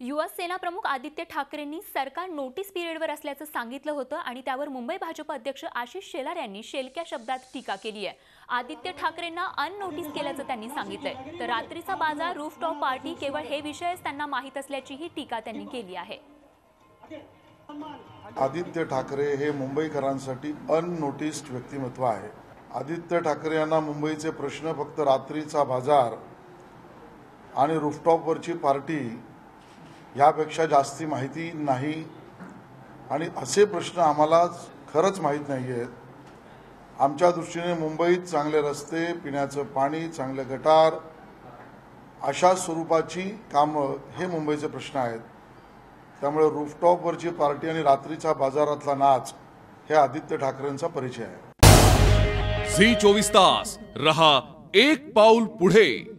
युवा सेना प्रमुख आदित्य ठाकरेंनी सरकार नोटीस पिरियडवर असल्याचं सांगितलं होतं आणि त्यावर मुंबई भाजप अध्यक्ष आशिष शेलार यांनी शेलक्या शब्दात टीका केली आहे. आदित्य ठाकरेंना अननोटीस केल्याचं त्यांनी सांगितलंय. तर रात्रीचा बाजार रूफटॉप पार्टी केवळ हे विषयच त्यांना माहीत असल्याचीही टीका त्यांनी केली आहे. आदित्य ठाकरे हे मुंबईकरांसाठी अननोटिस्ड व्यक्तिमत्व आहे. आदित्य ठाकरे यांना मुंबईचे प्रश्न फक्त रात्रीचा बाजार आणि रूफटॉपवरची पार्टी यापेक्षा जास्ती माहिती नाही. आणि असे प्रश्न आम्हाला खरंच माहीत नाही आहेत आमच्या दृष्टीने मुंबईत चांगले रस्ते पिण्याचं पाणी चांगले गटार अशा स्वरूपाची कामं हे मुंबईचे प्रश्न आहेत. त्यामुळे रूफटॉपवरची पार्टी आणि रात्रीचा बाजारातला नाच हे आदित्य ठाकरेंचा परिचय आहे. झी चोवीस तास. रहा एक पाऊल पुढे.